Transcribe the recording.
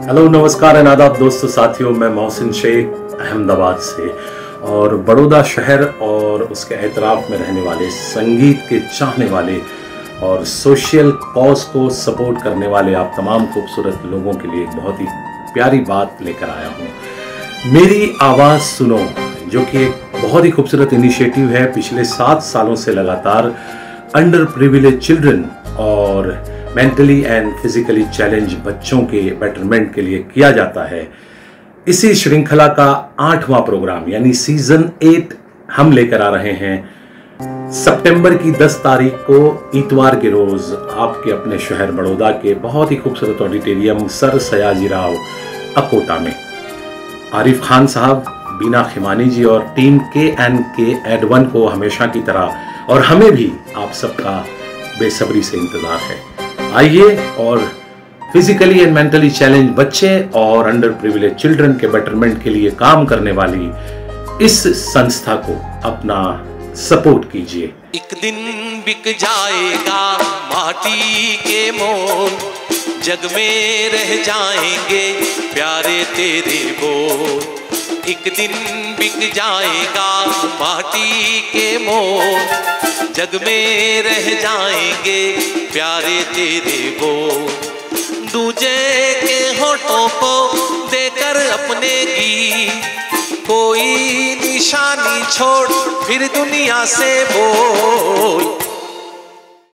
Hello, नमस्कार आदाब दोस्तों साथियों, मैं मोहसिन शेख, अहमदाबाद से। और बड़ौदा शहर और उसके एतराफ़ में रहने वाले, संगीत के चाहने वाले और सोशल कॉज को सपोर्ट करने वाले आप तमाम खूबसूरत लोगों के लिए बहुत ही प्यारी बात लेकर आया हूँ। मेरी आवाज़ सुनो, जो कि एक बहुत ही खूबसूरत इनिशिएटिव है। पिछले सात सालों से लगातार अंडर प्रिविलेज चिल्ड्रन और मेंटली एंड फिजिकली चैलेंज बच्चों के बेटरमेंट के लिए किया जाता है। इसी श्रृंखला का आठवां प्रोग्राम यानी सीज़न एट हम लेकर आ रहे हैं। सितंबर की 10 तारीख को इतवार के रोज आपके अपने शहर बड़ौदा के बहुत ही खूबसूरत ऑडिटोरियम सर सयाजी राव अकोटा में। आरिफ खान साहब, बीना खिमानी जी और टीम के एन के एडवन को हमेशा की तरह और हमें भी आप सबका बेसब्री से इंतज़ार है। आइए और फिजिकली एंड मेंटली चैलेंज बच्चे और अंडर प्रिविलेज चिल्ड्रन के बेटरमेंट के लिए काम करने वाली इस संस्था को अपना सपोर्ट कीजिए। एक दिन बिक जाएगा माटी के मोल जग में रह जाएँगे प्यारे तेरे बोल एक दिन बिक जाएगा माटी के मोल जग में रह जाएँगे प्यारे तेरे वो दूजे के होठों को देकर अपने की कोई निशानी छोड़ फिर दुनिया से बोल।